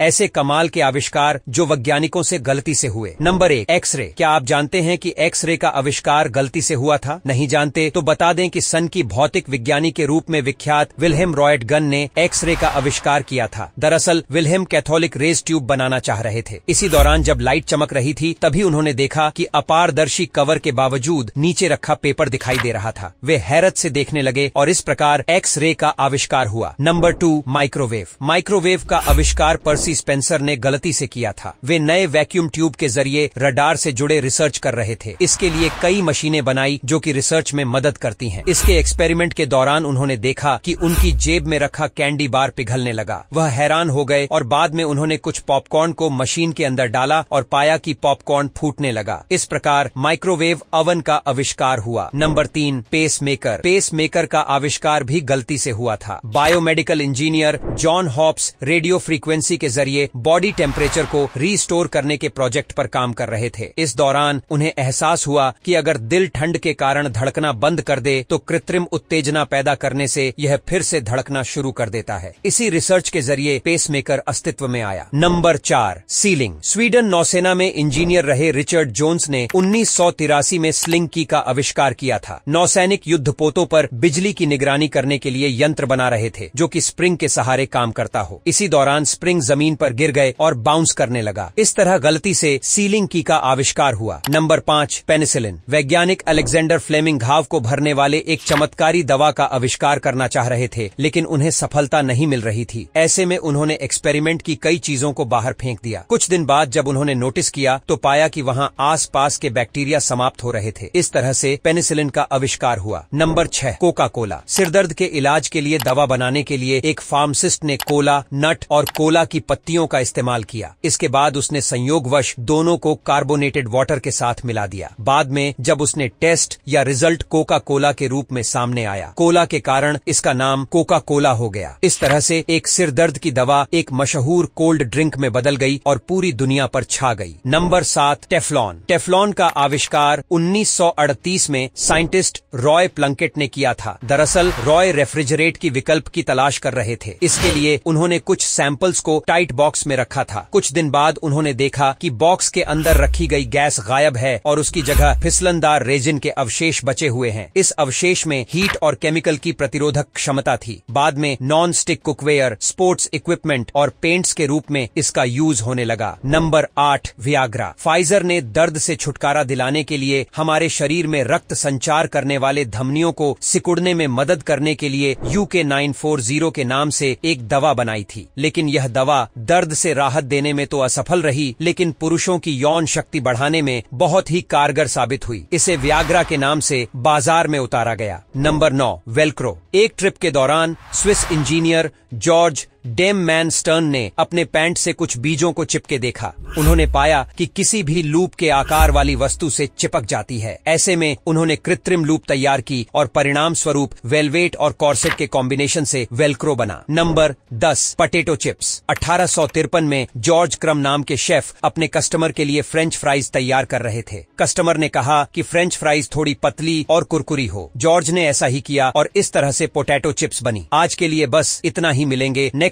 ऐसे कमाल के आविष्कार जो वैज्ञानिकों से गलती से हुए। नंबर एक, एक्सरे। क्या आप जानते हैं कि एक्सरे का आविष्कार गलती से हुआ था? नहीं जानते? तो बता दें कि सन की भौतिक विज्ञानी के रूप में विख्यात विल्हेम रॉयट गन ने एक्सरे का आविष्कार किया था। दरअसल, विल्हेम कैथोलिक रेस ट्यूब बनाना चाह रहे थे। इसी दौरान जब लाइट चमक रही थी, तभी उन्होंने देखा की अपारदर्शी कवर के बावजूद नीचे रखा पेपर दिखाई दे रहा था। वे हैरत से देखने लगे और इस प्रकार एक्सरे का आविष्कार हुआ। Number two, microwave. माइक्रोवेव का आविष्कार पर्सी स्पेंसर ने गलती से किया था। वे नए वैक्यूम ट्यूब के ज़रिए रडार से जुड़े रिसर्च कर रहे थे। इसके लिए कई मशीनें बनाई जो कि रिसर्च में मदद करती हैं। इसके एक्सपेरिमेंट के दौरान उन्होंने देखा कि उनकी जेब में रखा कैंडी बार पिघलने लगा। वह हैरान हो गए और बाद में उन्होंने कुछ पॉपकॉर्न को मशीन के अंदर डाला और पाया कि पॉपकॉर्न फूटने लगा। इस प्रकार माइक्रोवेव अवन का आविष्कार हुआ। नंबर तीन पेस मेकर पेस मेकर का आविष्कार भी गलती से हुआ था। Biomedical engineer John Hopps radio frequency के ज़रिए बॉडी टेम्परेचर को रीस्टोर करने के प्रोजेक्ट पर काम कर रहे थे। इस दौरान उन्हें एहसास हुआ कि अगर दिल ठंड के कारण धड़कना बंद कर दे तो कृत्रिम उत्तेजना पैदा करने से यह फिर से धड़कना शुरू कर देता है। इसी रिसर्च के ज़रिए पेसमेकर अस्तित्व में आया। नंबर चार, सीलिंग। स्वीडन नौसेना में इंजीनियर रहे रिचर्ड जोन्स ने उन्नीस सौ तिरासी में स्लिंग की का आविष्कार किया था। नौसैनिक युद्धपोतों पर बिजली की निगरानी करने के लिए यंत्र बना रहे थे, जो कि स्प्रिंग के सहारे काम करता हो। इसी दौरान स्प्रिंग ज़मीन पर गिर गए और बाउंस करने लगा। इस तरह गलती से सीलिंग की का आविष्कार हुआ। नंबर पाँच पेनिसिलिन वैज्ञानिक अलेक्जेंडर फ्लेमिंग घाव को भरने वाले एक चमत्कारी दवा का आविष्कार करना चाह रहे थे, लेकिन उन्हें सफलता नहीं मिल रही थी। ऐसे में उन्होंने एक्सपेरिमेंट की कई चीज़ों को बाहर फेंक दिया। कुछ दिन बाद जब उन्होंने नोटिस किया तो पाया कि वहाँ आस के बैक्टीरिया समाप्त हो रहे थे। इस तरह से पेनिसिलिन का आविष्कार हुआ। नंबर छह कोका कोला सिरदर्द के इलाज के लिए दवा बनाने के लिए एक फार्मासिस्ट ने कोला, नट और कोला की पत्तियों का इस्तेमाल किया। इसके बाद उसने संयोगवश दोनों को कार्बोनेटेड वाटर के साथ मिला दिया। बाद में, जब उसने टेस्ट या रिज़ल्ट कोका कोला के रूप में सामने आया। कोला के कारण इसका नाम कोका कोला हो गया। इस तरह से एक सिर दर्द की दवा एक मशहूर कोल्ड ड्रिंक में बदल गई और पूरी दुनिया पर छा गई। नंबर सात, टेफ्लॉन। टेफ्लॉन का आविष्कार 1938 में साइंटिस्ट रॉय प्लंकेट ने किया था। दरअसल, रॉय रेफ्रिजरेट की विकल्प की तलाश कर रहे थे। इसके लिए उन्होंने कुछ सैंपल्स को टाइट बॉक्स में रखा था। कुछ दिन बाद उन्होंने देखा कि बॉक्स के अंदर रखी गई गैस गायब है और उसकी जगह फिसलनदार रेजिन के अवशेष बचे हुए हैं। इस अवशेष में हीट और केमिकल की प्रतिरोधक क्षमता थी। बाद में non stick cookware sports equipment और पेंट्स के रूप में इसका यूज़ होने लगा। नंबर आठ वियाग्रा फाइजर ने दर्द से छुटकारा दिलाने के लिए हमारे शरीर में रक्त संचार करने वाले धमनियों को सिकुड़ने में मदद करने के लिए यूके नाइन फोर ज़ीरो के नाम से एक दवा बनाई थी। लेकिन यह दवा दर्द से राहत देने में तो असफल रही, लेकिन पुरुषों की यौन शक्ति बढ़ाने में बहुत ही कारगर साबित हुई। इसे व्याग्रा के नाम से बाज़ार में उतारा गया। नंबर नौ वेलक्रो एक ट्रिप के दौरान Swiss engineer George de Mestral ने अपने पैंट से कुछ बीजों को चिपके देखा। उन्होंने पाया कि किसी भी लूप के आकार वाली वस्तु से चिपक जाती है। ऐसे में उन्होंने कृत्रिम लूप तैयार की और परिणाम स्वरूप वेलवेट और कॉर्सेट के कॉम्बिनेशन से वेलक्रो बना। नंबर दस, पटेटो चिप्स। अठारह सौ तिरपन में जॉर्ज क्रम नाम के शेफ अपने कस्टमर के लिए फ्रेंच फ्राइज तैयार कर रहे थे। कस्टमर ने कहा कि फ्रेंच फ्राइज थोड़ी पतली और कुरकुरी हो। जॉर्ज ने ऐसा ही किया और इस तरह से पोटैटो चिप्स बनी। आज के लिए बस इतना ही मिलेंगे।